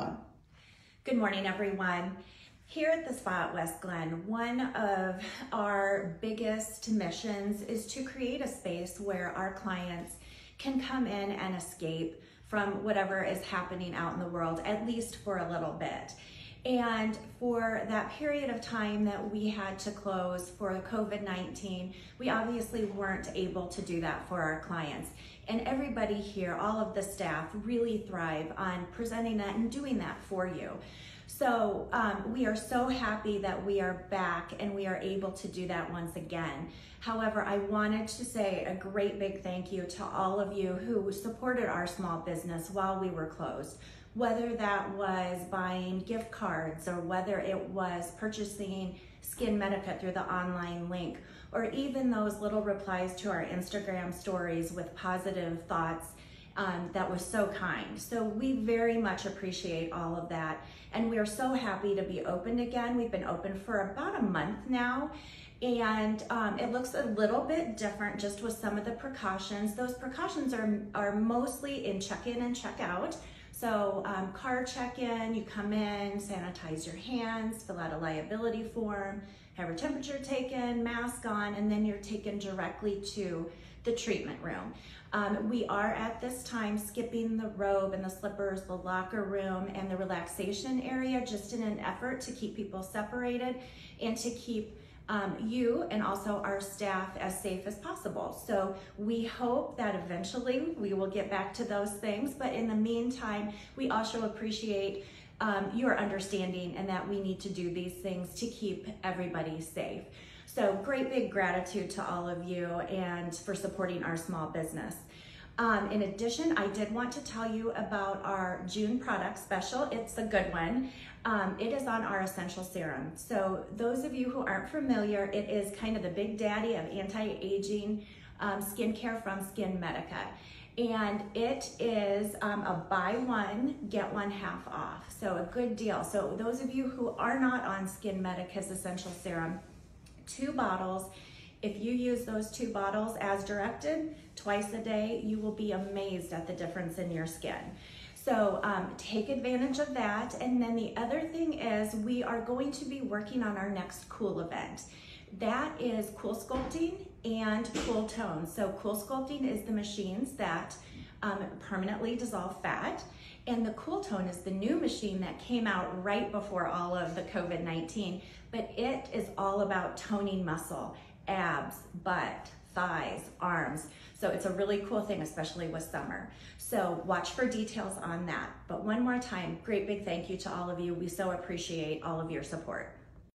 fun. Good morning, everyone. Here at the Spa at West Glen, one of our biggest missions is to create a space where our clients can come in and escape from whatever is happening out in the world, at least for a little bit. And for that period of time that we had to close for COVID 19, we obviously weren't able to do that for our clients. And everybody here, all of the staff, really thrive on presenting that and doing that for you. So um, we are so happy that we are back and we are able to do that once again. However, I wanted to say a great big thank you to all of you who supported our small business while we were closed whether that was buying gift cards or whether it was purchasing Skin SkinMedica through the online link, or even those little replies to our Instagram stories with positive thoughts um, that was so kind. So we very much appreciate all of that. And we are so happy to be open again. We've been open for about a month now. And um, it looks a little bit different just with some of the precautions. Those precautions are, are mostly in check-in and check-out. So um, car check-in, you come in, sanitize your hands, fill out a liability form, have your temperature taken, mask on, and then you're taken directly to the treatment room. Um, we are at this time skipping the robe and the slippers, the locker room, and the relaxation area just in an effort to keep people separated and to keep um, you and also our staff as safe as possible. So we hope that eventually we will get back to those things, but in the meantime, we also appreciate um, your understanding and that we need to do these things to keep everybody safe. So great big gratitude to all of you and for supporting our small business. Um, in addition, I did want to tell you about our June product special. It's a good one. Um, it is on our essential serum. So those of you who aren't familiar, it is kind of the big daddy of anti-aging um, skincare from Skin SkinMedica. And it is um, a buy one, get one half off. So a good deal. So those of you who are not on Skin SkinMedica's essential serum, two bottles, if you use those two bottles as directed twice a day, you will be amazed at the difference in your skin. So um, take advantage of that. And then the other thing is we are going to be working on our next cool event. That is CoolSculpting and CoolTone. So CoolSculpting is the machines that um, permanently dissolve fat. And the CoolTone is the new machine that came out right before all of the COVID-19, but it is all about toning muscle abs, butt, thighs, arms. So it's a really cool thing, especially with summer. So watch for details on that. But one more time, great big thank you to all of you. We so appreciate all of your support.